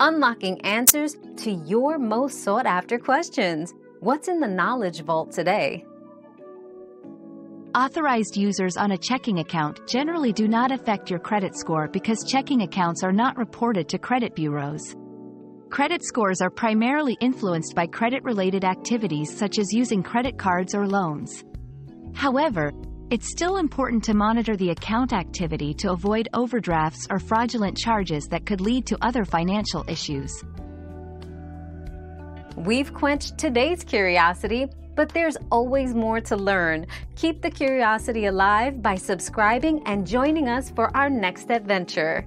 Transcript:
unlocking answers to your most sought after questions. What's in the Knowledge Vault today? Authorized users on a checking account generally do not affect your credit score because checking accounts are not reported to credit bureaus. Credit scores are primarily influenced by credit-related activities such as using credit cards or loans. However, it's still important to monitor the account activity to avoid overdrafts or fraudulent charges that could lead to other financial issues. We've quenched today's curiosity, but there's always more to learn. Keep the curiosity alive by subscribing and joining us for our next adventure.